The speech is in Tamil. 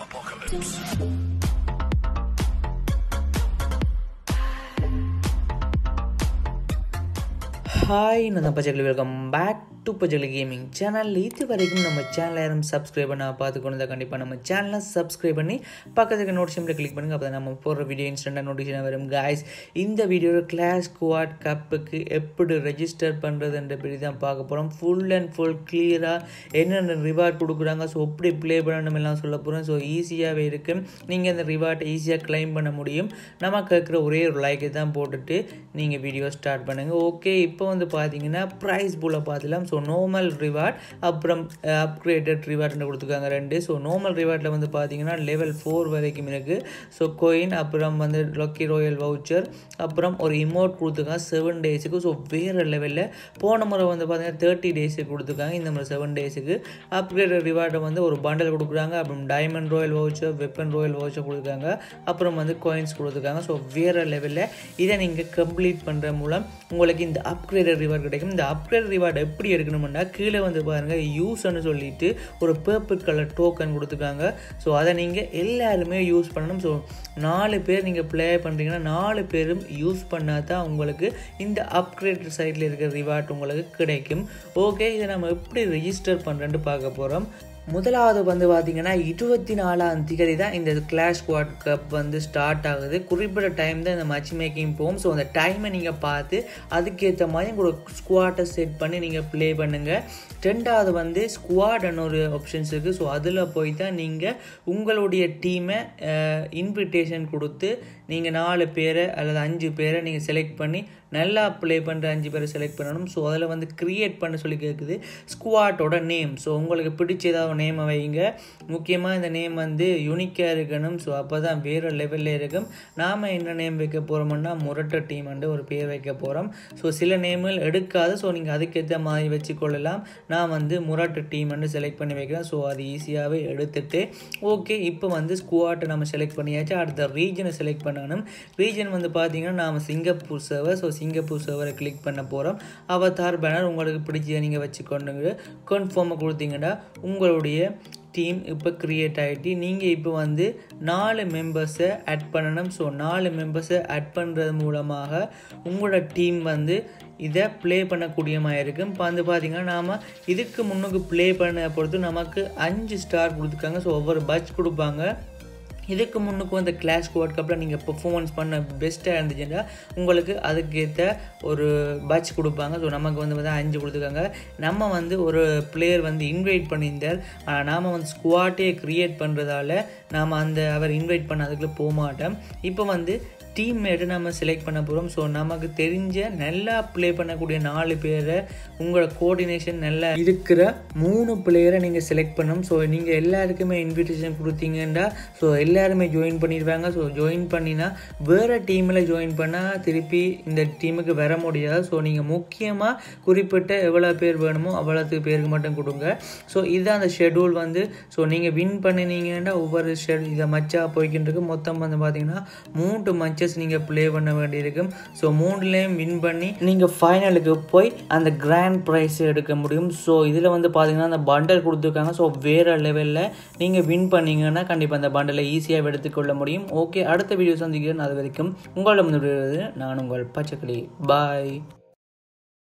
Apocalypse. ஹாய் நான் தான் பச்சைக்கிளி வெல்கம் பேக் டு பச்சைகளை கேமிங் சேனல் இது வரைக்கும் நம்ம சேனல் யாரும் சப்ஸ்கிரைப் பண்ண பார்த்துக்கொண்டு கண்டிப்பாக நம்ம சேனலை சப்ஸ்கிரைப் பண்ணி பக்கத்துக்கு நோட்டிஃபிகேஷன் கிளிக் பண்ணுங்க. அப்போ நம்ம போடுற வீடியோ இன்ஸ்டண்ட்டாக நோட்டிஃபிகேஷன் வரும். காய்ஸ் இந்த வீடியோவில் கிளாஸ் குவாட் கப்புக்கு எப்படி ரெஜிஸ்டர் பண்ணுறதுன்ற பற்றி தான் பார்க்க போகிறோம் ஃபுல் அண்ட் ஃபுல் கிளியராக என்னென்ன ரிவார்ட் கொடுக்குறாங்க? ஸோ எப்படி ப்ளே பண்ணணும் எல்லாம் சொல்ல போகிறோம் ஸோ ஈஸியாகவே இருக்குது நீங்கள் அந்த ரிவார்ட்டை ஈஸியாக கிளைம் பண்ண முடியும். நம்ம கேட்குற ஒரே ஒரு லைக்கை தான் போட்டுட்டு நீங்கள் வீடியோ ஸ்டார்ட் பண்ணுங்கள் ஓகே இப்போ வந்து பார்த்தீங்கன்னா ப்ரைஸ் பூலை பார்த்துலாம். ஸோ நார்மல் ரிவார்ட் அப்புறம் அப்கிரேட்டட் ரிவார்ட்னு கொடுத்துருக்காங்க ரெண்டு. ஸோ நார்மல் ரிவார்டில் வந்து பார்த்தீங்கன்னா லெவல் ஃபோர் வரைக்கும் இருக்குது ஸோ கோயின் அப்புறம் வந்து லக்கி ராயல் வவுச்சர் அப்புறம் ஒரு இமோட் கொடுத்துருக்காங்க செவன் டேஸுக்கு ஸோ வேறு லெவலில் போன முறை வந்து பார்த்தீங்கன்னா தேர்ட்டி டேஸுக்கு கொடுத்துருக்காங்க. இந்த முறை செவன் டேஸுக்கு அப்கிரேட்டட் ரிவார்டை வந்து ஒரு பண்டல் கொடுக்குறாங்க. அப்புறம் diamond royal voucher weapon royal voucher கொடுத்துருக்காங்க அப்புறம் வந்து கோயின்ஸ் கொடுத்துருக்காங்க. ஸோ வேறு லெவலில் இதை நீங்கள் கம்ப்ளீட் பண்ணுற மூலம் உங்களுக்கு இந்த அப்கிரேட் ரிவார்டு கிடைக்கும். இந்த அப்கிரேட் ரிவார்டு எப்படி எடுக்கணும்னா கீழே வந்து பாருங்கள் யூஸ்ன்னு சொல்லிட்டு ஒரு பர்பிள் கலர் டோக்கன் கொடுத்துருக்காங்க. ஸோ அதை நீங்கள் எல்லாருமே யூஸ் பண்ணணும். ஸோ நாலு பேர் நீங்கள் ப்ளே பண்ணுறீங்கன்னா நாலு பேரும் யூஸ் பண்ணால் தான் உங்களுக்கு இந்த அப்கிரேட் சைட்டில் இருக்கிற ரிவார்ட் உங்களுக்கு கிடைக்கும். ஓகே இதை நம்ம எப்படி ரெஜிஸ்டர் பண்ணுறேன்னு பார்க்க போகிறோம் முதலாவது வந்து பார்த்தீங்கன்னா இருபத்தி நாலாம் திகதி தான் இந்த கிளாஷ் குவாட் கப் வந்து ஸ்டார்ட் ஆகுது. குறிப்பிட்ட டைம் தான் இந்த மச் மேக்கிங் போகும். ஸோ அந்த டைமை நீங்கள் பார்த்து அதுக்கேற்ற மாதிரி உங்களோட ஸ்குவாட்டை செட் பண்ணி நீங்கள் ப்ளே பண்ணுங்கள் ரெண்டாவது வந்து ஸ்குவாட்னு ஒரு ஆப்ஷன்ஸ் இருக்குது ஸோ அதில் போய் தான் நீங்கள் உங்களுடைய டீமை இன்விடேஷன் கொடுத்து நீங்கள் நாலு பேரை அல்லது அஞ்சு பேரை நீங்கள் செலக்ட் பண்ணி நல்லா ப்ளே பண்ணுற அஞ்சு பேரை செலக்ட் பண்ணணும். ஸோ அதில் வந்து க்ரியேட் பண்ண சொல்லி கேட்குது ஸ்குவாட்டோட நேம் ஸோ உங்களுக்கு பிடிச்ச ஏதாவது நேமை வைங்க முக்கியமாக இந்த நேம் வந்து யூனிக்காக இருக்கணும். ஸோ அப்போ தான் வேறு லெவலில் இருக்கும். நாம் என்ன நேம் வைக்க போகிறோம்னா முரட்ட டீம் வந்து ஒரு பேர் வைக்க போகிறோம் ஸோ சில நேம்கள் எடுக்காது. ஸோ நீங்கள் அதுக்கேற்ற மாதிரி வச்சுக்கொள்ளலாம். நான் வந்து முரட்டு டீம் வந்து செலக்ட் பண்ணி வைக்கிறேன். ஸோ அது ஈஸியாகவே எடுத்துட்டு ஓகே இப்போ வந்து ஸ்குவாட்டை நம்ம செலக்ட் பண்ணியாச்சு. அடுத்த ரீஜனை செலக்ட் பண்ணணும். ரீஜன் வந்து பார்த்தீங்கன்னா நாம் சிங்கப்பூர் சர்வர் ஸோ சிங்கப்பூர் சர்வரை கிளிக் பண்ண போகிறோம் அவதார் பேனர் உங்களுக்கு பிடிச்சதை நீங்கள் வச்சுக்கொண்டு கன்ஃபார்மாக கொடுத்தீங்கன்னா உங்களுடைய டீம் இப்போ க்ரியேட் ஆகிட்டு நீங்கள் இப்போ வந்து நாலு மெம்பர்ஸை ஆட் பண்ணணும். ஸோ நாலு மெம்பர்ஸை ஆட் பண்ணுறது மூலமாக உங்களோட டீம் வந்து இதை ப்ளே பண்ணக்கூடிய மாதிரி இருக்கும். இப்போ வந்து பார்த்திங்கன்னா நாம் இதுக்கு முன்னுக்கு ப்ளே பண்ண பொறுத்து நமக்கு அஞ்சு ஸ்டார் கொடுத்துருக்காங்க. ஸோ ஒவ்வொரு பட்ச் கொடுப்பாங்க. இதுக்கு முன்னுக்கும் அந்த கிளாஸ்க்கு வேர்ல்ட் கப்பில் நீங்கள் பெர்ஃபார்மன்ஸ் பண்ண பெஸ்ட்டாக இருந்துச்சுன்னா உங்களுக்கு அதுக்கேற்ற ஒரு பட்ச் கொடுப்பாங்க. ஸோ நமக்கு வந்து பார்த்தா அஞ்சு கொடுத்துருக்காங்க. நம்ம வந்து ஒரு பிளேயர் வந்து இன்வைட் பண்ணியிருந்தார் நாம் வந்து ஸ்குவாட்டே க்ரியேட் பண்ணுறதால நாம் அந்த அவர் இன்வைட் பண்ண அதுக்குள்ளே போக மாட்டோம். இப்போ வந்து டீம்மேட்டை நம்ம செலக்ட் பண்ண போகிறோம் ஸோ நமக்கு தெரிஞ்ச நல்லா ப்ளே பண்ணக்கூடிய நாலு பேரை உங்களோட கோஆர்டினேஷன் நல்லா இருக்கிற மூணு பிளேயரை நீங்கள் செலக்ட் பண்ணணும். ஸோ நீங்கள் எல்லாருக்குமே இன்விடேஷன் கொடுத்தீங்கன்னா ஸோ எல்லாருமே ஜாயின் பண்ணிடுவாங்க ஸோ ஜாயின் பண்ணினா வேறு டீமில் ஜாயின் பண்ணால் திருப்பி இந்த டீமுக்கு வர முடியாது. ஸோ நீங்கள் முக்கியமாக குறிப்பிட்ட எவ்வளோ பேர் வேணுமோ அவ்வளோத்துக்கு பேருக்கு மட்டும் கொடுங்க. ஸோ இதுதான் அந்த ஷெடியூல் வந்து. ஸோ நீங்கள் வின் பண்ணினீங்கன்னா ஒவ்வொரு ஷெட் இதை மச்சா போய்கிட்டு மொத்தம் வந்து பார்த்தீங்கன்னா மூன்று மச்ச மேட்சஸ் நீங்கள் ப்ளே பண்ண வேண்டியிருக்கும். ஸோ மூணுலேயும் வின் பண்ணி நீங்கள் ஃபைனலுக்கு போய் அந்த கிராண்ட் ப்ரைஸ் எடுக்க முடியும். ஸோ இதில் வந்து பார்த்தீங்கன்னா அந்த பண்டல் கொடுத்துருக்காங்க. ஸோ வேறு லெவலில் நீங்கள் வின் பண்ணிங்கன்னா கண்டிப்பாக அந்த பண்டலை ஈஸியாக எடுத்துக்கொள்ள முடியும். ஓகே அடுத்த வீடியோ சந்திக்கிறேன். அது வரைக்கும் உங்களிடம் நான் உங்கள் பச்சைக்கிளி. பாய்